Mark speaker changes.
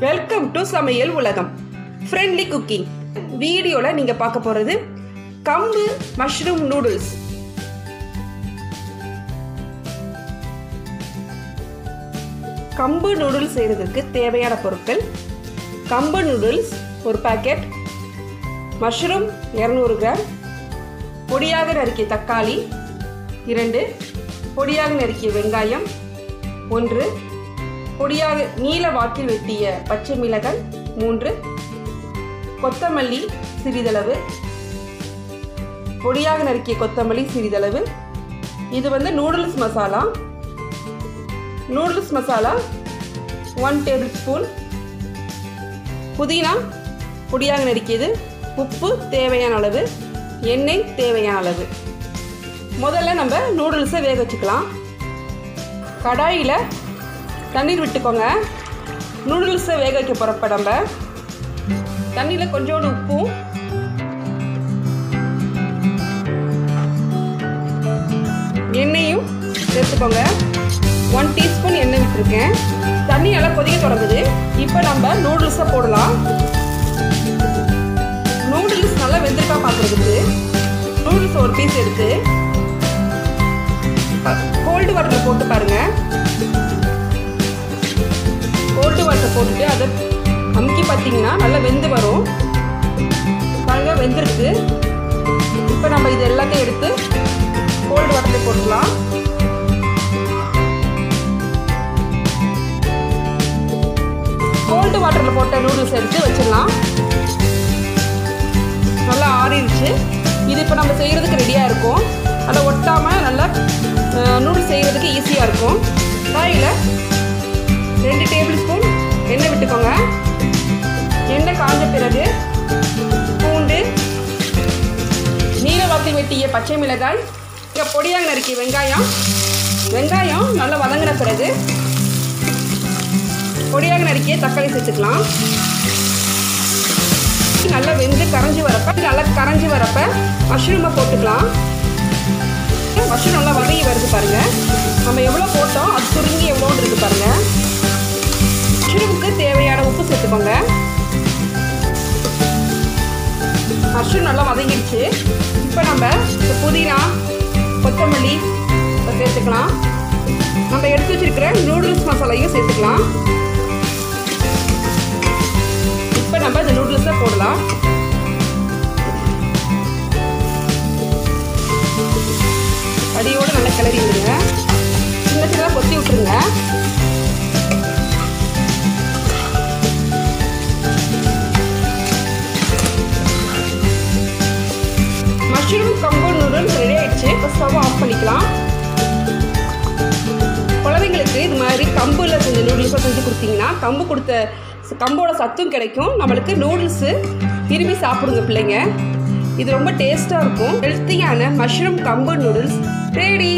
Speaker 1: Welcome to சமையல் உலகம். Friendly cooking வீடியோவில் நீங்கள் பார்க்க போகிறது கம்பு மஷ்ரூம் நூடுல்ஸ் கம்பு நூடுல்ஸ் செய்கிறதுக்கு தேவையான பொருட்கள் கம்பு நூடுல்ஸ் ஒரு பாக்கெட் மஷ்ரூம் இரநூறு கிராம் பொடியாக நறுக்கிய தக்காளி இரண்டு பொடியாக நறுக்கிய வெங்காயம். ஒன்று. பொடியாக நீல வாக்கில் வெட்டிய பச்சை மிளகாய். மூன்று. கொத்தமல்லி சிறிதளவு. பொடியாக நறுக்கிய கொத்தமல்லி சிறிதளவு. இது வந்து noodles masala noodles masala one tablespoon புதினா பொடியாக நறுக்கியது. உப்பு தேவையான அளவு. எண்ணெய் தேவையான அளவு. முதல்ல நம்ம நூடுல்ஸை வேக வச்சுக்கலாம். கடாயில் தண்ணீர் விட்டுக்கோங்க. நூடுல்ஸை வேக வைக்க போகிறப்ப நம்ம தண்ணியில் கொஞ்சோண்டு உப்பும் எண்ணெயும் சேர்த்துக்கோங்க. ஒன் டீஸ்பூன் எண்ணெய் விட்டுருக்கேன். தண்ணி நல்லா கொதிக்க தொடங்குது. இப்போ நம்ம நூடுல்ஸை போடலாம். நூடுல்ஸ் நல்லா வெந்திருக்கா பார்க்குறதுக்கு நூடுல்ஸ் ஒரு பீஸ் எடுத்து அமுக்கி பார்த்தீங்கன்னா நல்லா வெந்து வரும். பாருங்க வெந்திருக்கு. இப்போ நம்ம இது எல்லாத்தையும் எடுத்து கோல்டு வாட்டரில் போட்டுக்கலாம். கோல்டு வாட்டரில் போட்ட நூடுல்ஸ் எடுத்து வச்சிடலாம். பிறகு பூண்டு நீலவாக்கில் வெட்டிய பச்சை மிளகாய் இங்கே பொடியாக நறுக்கி வெங்காயம். வெங்காயம் நல்லா வதங்கின பிறகு பொடியாக நறுக்கிய தக்காளி சேர்த்துக்கலாம். நல்லா வெந்து கரைஞ்சி வரப்ப நல்லா கரைஞ்சி வரப்ப மஷ்ரூமை போட்டுக்கலாம். மஷ்ரூம் நல்லா வதங்கி வருது பாருங்க. நம்ம எவ்வளோ போட்டோம் அது சுருங்கி எவ்வளோன்னு இருக்கு பாருங்க மஷ்ரூமுக்கு தேவையான உப்பு சேர்த்துக்கோங்க. மஷ்ரூம் நல்லா வதங்கிடுச்சு இப்போ நம்ம இந்த புதினா கொத்தமல்லி சேர்த்துக்கலாம். நம்ம எடுத்து வச்சிருக்கிற நூடுல்ஸ் மசாலையும் சேர்த்துக்கலாம். இப்போ நம்ம இந்த நூடுல்ஸை போடலாம். அடியோடு நல்லா கிளறி விடுங்க. சின்ன சின்னதாக கொத்தி விட்டுருங்க. மஷ்ரூம் கம்போன் நூடுல்ஸ் ரெடி ஆயிடுச்சு. இப்போ ஸ்டவ் ஆஃப் பண்ணிக்கலாம். குழந்தைங்களுக்கு இது மாதிரி கம்பில் செஞ்ச நூடுல்ஸாக செஞ்சு கொடுத்தீங்கன்னா கம்பு கொடுத்த கம்போட சத்தும் கிடைக்கும். நம்மளுக்கு நூடுல்ஸு விரும்பி சாப்பிடுங்க பிள்ளைங்க. இது ரொம்ப டேஸ்ட்டாக இருக்கும். ஹெல்த்தியான மஷ்ரூம் கம்பு நூடுல்ஸ் ரெடி